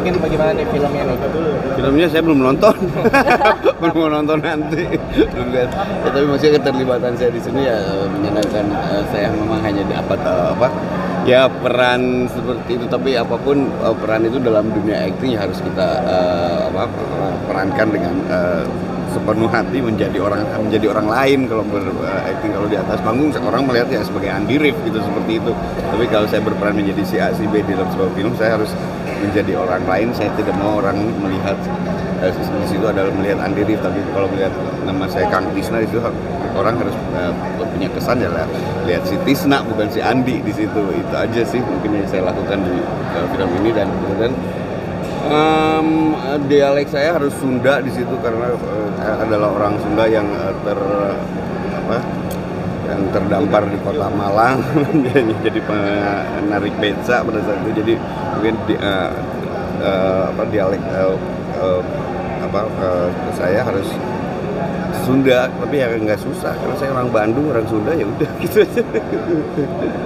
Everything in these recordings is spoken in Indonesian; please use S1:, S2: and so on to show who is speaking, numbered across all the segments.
S1: mungkin bagaimana nih filmnya nih?
S2: Filmnya saya belum nonton. Belum mau nonton nanti. Belum lihat. Ya, tapi maksudnya keterlibatan saya di sini ya menyenangkan Eh, saya memang hanya dapat eh, apa ya peran seperti itu. Tapi apa pun eh, peran itu dalam dunia acting ya harus kita apa perankan dengan sepenuh hati menjadi orang menjadi orang lain kalau ber eh, acting kalau di atas panggung. Orang melihatnya sebagai Andy Rif gitu seperti itu. Tapi kalau saya berperan menjadi si A si B di dalam sebuah film saya harus menjadi orang lain saya tidak mau orang melihat eh, di situ adalah melihat Andy Rif tapi kalau melihat nama saya Kang Tisna itu orang harus eh, punya kesan ya lihat si Tisna bukan si Andi di situ. Itu aja sih mungkin yang saya lakukan di eh, film ini. Dan kemudian em, dialek saya harus Sunda di situ karena eh, adalah orang Sunda yang eh, ter apa yang terdampar di kota Malang. Jadi penarik beca pada saat itu. Jadi mungkin di, eh, eh, apa dialek eh, eh, apa eh, saya harus Sunda. Tapi ya nggak susah. Karena saya orang Bandung orang Sunda ya udah gitu aja.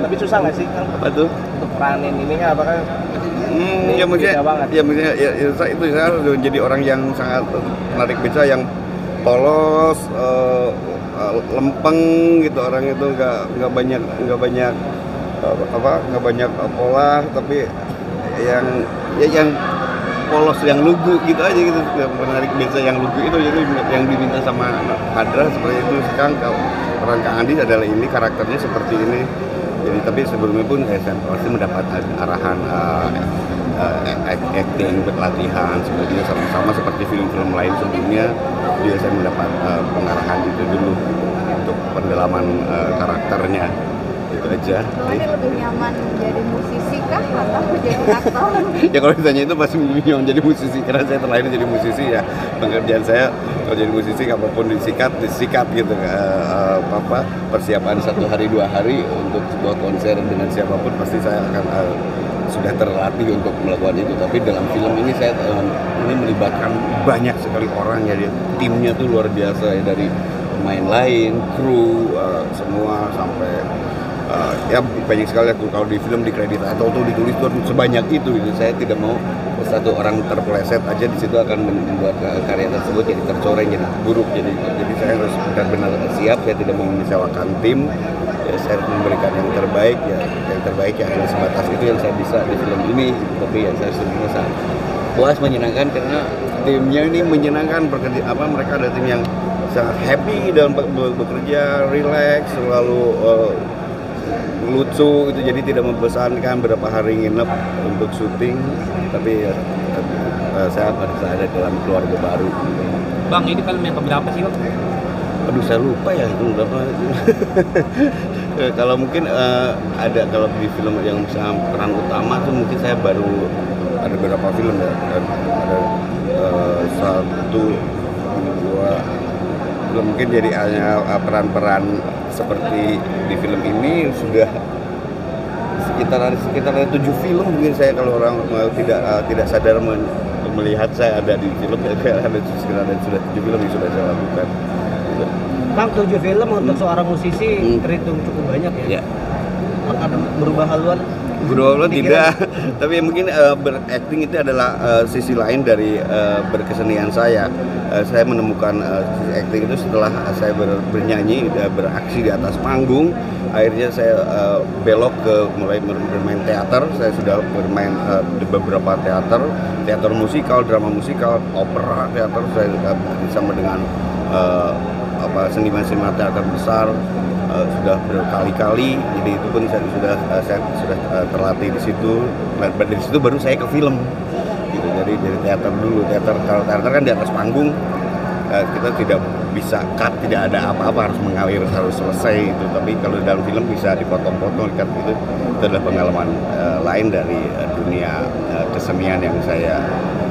S1: Tapi susah nggak sih Kang?
S2: Apa tuh?
S1: Untuk peranin ininya apakah
S2: Hmm,
S1: Ini
S2: ya maksudnya, ya maksudnya, ya, ya, saya itu saya harus jadi orang yang sangat menarik beca yang polos, eh, lempeng gitu orang itu nggak nggak banyak nggak banyak eh, apa nggak banyak eh, pola tapi yang ya yang polos yang lugu gitu aja gitu yang menarik beca yang lugu itu jadi yang diminta sama Hadra seperti itu. Sekarang kalau peran Kang Andi adalah ini karakternya seperti ini. Jadi tapi sebelumnya pun saya pasti mendapat arahan eh, act- acting latihan sebagainya sama-sama seperti film-film lain sebelumnya juga saya mendapat eh, pengarahan itu dulu untuk pendalaman eh, karakternya. Itu aja. Jadi,
S3: Mana lebih nyaman jadi musisi kah atau menjadi aktor?
S2: ya kalau ditanya itu pasti mau jadi musisi karena saya terlahir jadi musisi ya. Pekerjaan saya kalau jadi musisi apa pun disikat disikat gitu eh, apa persiapan satu hari dua hari untuk sebuah konser dengan siapa pun pasti saya akan eh, sudah terlatih untuk melakukan itu. Tapi dalam film ini saya eh, ini melibatkan banyak sekali orang ya. Timnya tuh luar biasa ya dari pemain lain kru eh, semua sampai Uh, ya banyak sekali aku kalau di film di kredit atau tuh ditulis tuh sebanyak itu gitu. saya tidak mau satu orang terpeleset aja di situ akan membuat uh, karya tersebut jadi tercoreng jadi buruk jadi jadi saya harus benar-benar siap saya tidak mau mengecewakan tim ya saya harus memberikan yang terbaik ya yang terbaik yang hanya sebatas itu yang saya bisa di film ini. Tapi ya saya sebenarnya sangat puas menyenangkan karena timnya ini menyenangkan bekerja apa mereka ada tim yang sangat happy dalam be- be- bekerja relax selalu uh, lucu itu jadi tidak membosankan berapa hari nginep untuk syuting. Tapi ya, eh, saya merasa ada dalam keluarga baru.
S4: Bang, ini film yang keberapa sih, Bang?
S2: aduh saya lupa ya itu berapa Eh, kalau mungkin eh, ada kalau di film yang misalnya peran utama tuh mungkin saya baru ada beberapa film ya ada, ada eh, satu dua belum mungkin jadi hanya peran-peran seperti di film ini sudah sekitar sekitar tujuh film mungkin saya kalau orang eh, tidak eh, tidak sadar men- melihat saya ada di film ya ada sekitar ada sudah tujuh film yang sudah saya lakukan.
S5: Bang, tujuh film untuk seorang musisi
S2: Hmm.
S5: terhitung cukup banyak ya.
S2: ya
S5: Akan berubah haluan.
S2: Lo
S5: Pikiran.
S2: tidak. Tapi mungkin eh, berakting itu adalah eh, sisi lain dari eh, berkesenian saya. Eh, saya menemukan eh, sisi acting itu setelah saya ber- bernyanyi, eh, beraksi di atas panggung. Akhirnya saya eh, belok ke mulai ber- bermain teater. Saya sudah bermain eh, di beberapa teater, teater musikal, drama musikal, opera, teater. Saya eh, bersama dengan eh, apa seniman-seniman teater besar eh, sudah berkali-kali. Jadi itu pun saya sudah eh, saya sudah eh, terlatih di situ. Dan dari situ baru saya ke film. Gitu. Jadi dari teater dulu. Teater kalau teater kan di atas panggung. Eh, kita tidak bisa cut tidak ada apa-apa harus mengalir harus selesai itu. Tapi kalau dalam film bisa dipotong-potong cut itu itu adalah pengalaman eh, lain dari eh, dunia eh, kesenian yang saya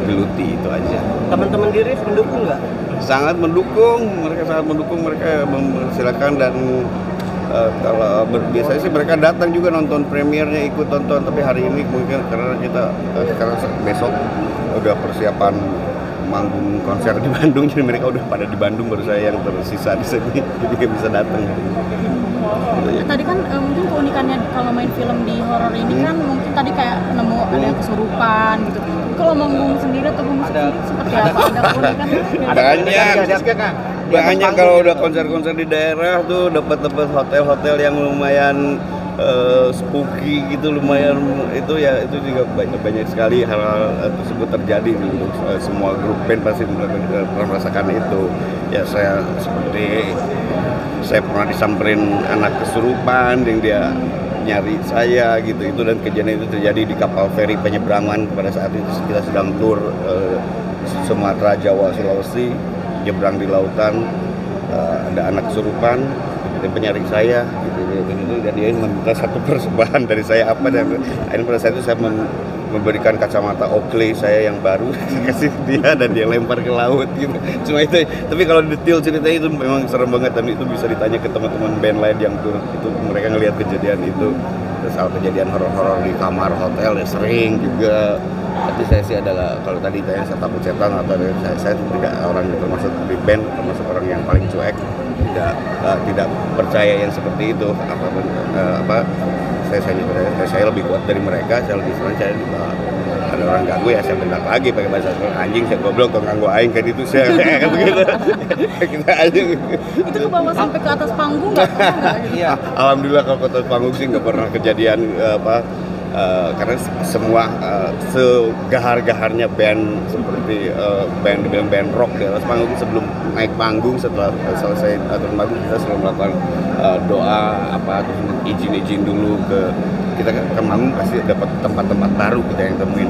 S2: geluti itu aja.
S5: Teman-teman diri mendukung nggak?
S2: sangat mendukung mereka sangat mendukung mereka mempersilahkan dan eh, kalau ber- biasanya sih mereka datang juga nonton premiernya ikut tonton. Tapi hari ini mungkin karena kita eh, sekarang se- besok udah persiapan manggung konser di Bandung jadi mereka udah pada di Bandung baru saya yang tersisa di sini jadi nggak bisa datang Gitu ya.
S6: Tadi kan eh, mungkin keunikannya kalau main film di horor ini
S2: Hmm.
S6: kan mungkin tadi kayak nemu ada yang kesurupan gitu.
S3: Kalau manggung sendiri atau musik sendiri seperti apa? Ada keunikan?
S2: Banyak. Banyak kalau udah konser-konser di daerah tuh dapat dapat hotel-hotel yang lumayan eh, spooky gitu lumayan itu ya itu juga banyak banyak sekali hal-hal eh, tersebut terjadi untuk eh, semua grup band pasti merasakan merasakan itu. Ya saya seperti saya pernah disamperin anak kesurupan yang dia nyari saya gitu itu dan kejadian itu terjadi di kapal feri penyeberangan pada saat itu kita sedang tur eh, Sumatera Jawa Sulawesi nyebrang di lautan eh, ada anak kesurupan dan penyaring saya gitu. Dan itu dan dia meminta satu persembahan dari saya. Apa dan akhirnya pada saat itu saya mem- memberikan kacamata Oakley saya yang baru kasih dia dan dia lempar ke laut gitu. Cuma itu tapi kalau detail ceritanya itu memang serem banget dan itu bisa ditanya ke teman-teman band lain yang tur itu mereka ngelihat kejadian itu soal kejadian horor-horor di kamar hotel ya sering juga. Tapi saya sih adalah kalau tadi tanya saya takut setan atau saya, saya tidak orang yang termasuk di band termasuk orang yang paling cuek. Tidak eh, tidak percaya yang seperti itu. Apa eh, apa saya saya, saya saya lebih kuat dari mereka saya lebih senang saya ada orang ganggu ya saya bentak lagi pakai bahasa anjing saya goblok kok ganggu aing kayak itu saya kayak begitu kita aja
S3: Itu ke bawah sampai ke atas panggung nggak?
S1: Iya.
S2: Alhamdulillah kalau kota panggung sih nggak pernah kejadian eh, apa eh, karena semua eh, segahar-gaharnya band seperti eh, band dibilang band rock di atas panggung sebelum naik panggung setelah eh, selesai atur panggung kita selalu melakukan eh, doa apa izin-izin dulu ke kita ke, ke manggung pasti dapat tempat-tempat baru kita yang temuin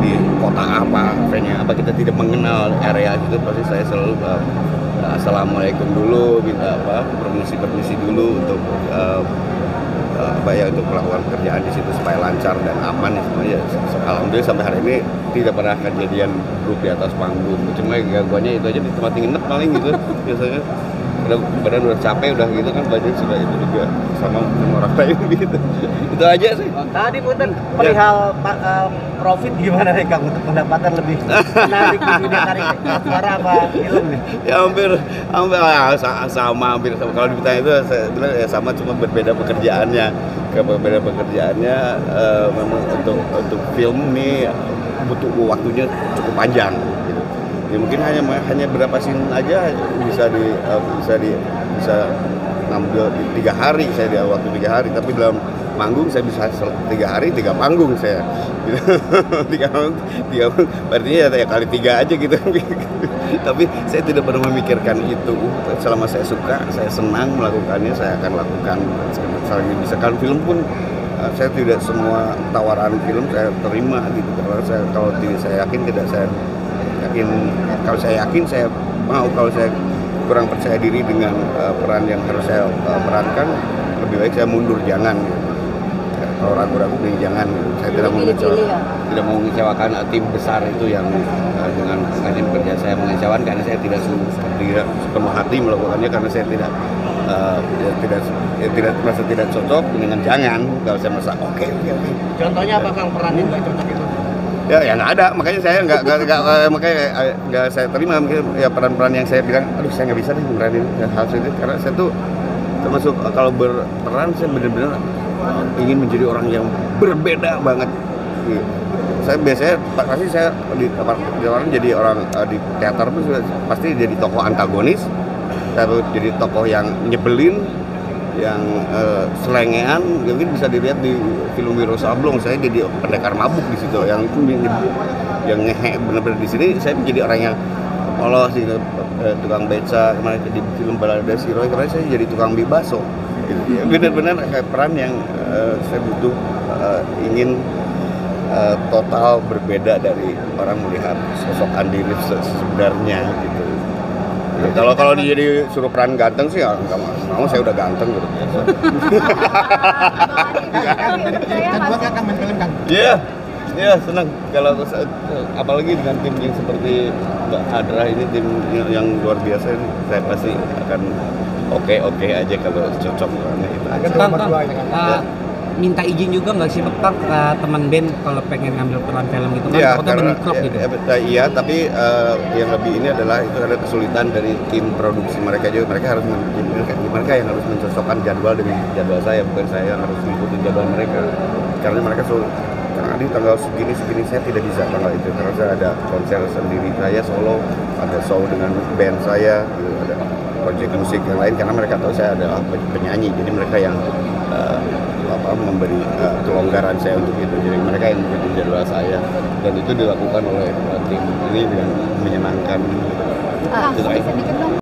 S2: di kota apa venue apa. Kita tidak mengenal area itu pasti saya selalu eh, assalamualaikum dulu minta apa permisi permisi dulu untuk eh, apa ya untuk melakukan pekerjaan di situ supaya lancar dan aman ya semuanya alhamdulillah sampai hari ini tidak pernah kejadian grup di atas panggung. Cuma gangguannya itu aja di tempat nginep paling gitu biasanya udah badan udah capek udah gitu kan badan sudah itu juga sama orang lain gitu. Itu aja sih.
S5: Tadi punten perihal pa- eh, profit gimana nih Kang? Untuk pendapatan lebih menarik di dunia karya suara apa film nih?
S2: ya hampir hampir sa- sama hampir sama. Kalau ditanya itu saya bilang ya sama cuma berbeda pekerjaannya. Ke berbeda pekerjaannya eh, memang untuk untuk film ini butuh waktunya cukup panjang gitu ya mungkin hanya hanya berapa scene aja bisa di eh, bisa di bisa ngambil tiga hari saya di waktu tiga hari. Tapi dalam manggung saya bisa tiga hari tiga panggung saya. Gitu. tiga panggung tiga berarti ya, ya kali tiga aja gitu. Tapi saya tidak pernah memikirkan itu. Selama saya suka saya senang melakukannya saya akan lakukan. Misalnya misalkan film pun eh, saya tidak semua tawaran film saya terima gitu. Karena saya kalau tidak saya yakin tidak saya yakin kalau saya yakin saya mau. Kalau saya kurang percaya diri dengan eh, peran yang harus saya eh, perankan lebih baik saya mundur jangan. Kalau ragu-ragu nih jangan. Saya tidak mau mengecewakan
S3: ya?
S2: tidak mau mengecewakan eh, tim besar itu yang eh, dengan sengaja bekerja saya mengecewakan karena saya tidak tidak sepenuh hati melakukannya karena saya tidak eh, ya, tidak ya, tidak merasa tidak cocok dengan jangan. Kalau saya merasa oke oke oke.
S5: Contohnya apa Kang? Peran yang cocok itu?
S2: Ya ya nggak ada. Makanya saya nggak nggak makanya eh, nggak saya terima. Mungkin ya peran-peran yang saya bilang aduh saya nggak bisa nih meranin hal itu. Karena saya tuh termasuk eh, kalau berperan saya benar-benar ingin menjadi orang yang berbeda banget. Gitu. saya biasanya pa- pasti saya di tempat jadi orang eh, di teater sudah- pasti jadi tokoh antagonis. Atau jadi tokoh yang nyebelin yang eh, selengean mungkin bisa dilihat di film Wiro Sablong. Saya jadi pendekar mabuk di situ. Yang yang ngehe bener-bener di sini saya menjadi orang yang polos gitu, eh, tukang beca kemarin di film Balada Si Roy kemarin saya jadi tukang mie baso gitu. Ya, bener-bener kayak peran yang eh, saya butuh eh, ingin eh, total berbeda dari orang melihat sosok Andi Rif se- sebenarnya gitu kalau kalau dia jadi suruh peran ganteng sih ya nggak mau, mau saya udah ganteng gitu. Iya, iya senang. Kalau apalagi dengan tim yang seperti Mbak Hadra ini tim yang, luar biasa ini saya pasti akan oke oke aja kalau cocok. Karena itu aja.
S4: Kang, Kang, uh, minta izin juga nggak sih Kang ke teman band kalau pengen ngambil peran film gitu kan?
S2: Iya,
S4: Takutnya bentrok
S2: ya,
S4: gitu.
S2: ya, betul, iya, tapi eh, yang lebih ini adalah itu ada kesulitan dari tim produksi mereka juga. Mereka harus mereka, mereka yang harus mencocokkan jadwal dengan jadwal saya, bukan saya yang harus mengikuti jadwal mereka. Karena mereka selalu karena di tanggal segini segini saya tidak bisa tanggal itu karena saya ada konser sendiri saya solo ada show dengan band saya gitu, ada project musik yang lain karena mereka tahu saya adalah pe- penyanyi jadi mereka yang eh, apa memberi eh, kelonggaran saya untuk itu. Jadi mereka yang mengikuti jadwal saya. Dan itu dilakukan oleh eh, tim ini dengan menyenangkan.
S3: Ah,
S2: Itu aja.
S3: sedikit dong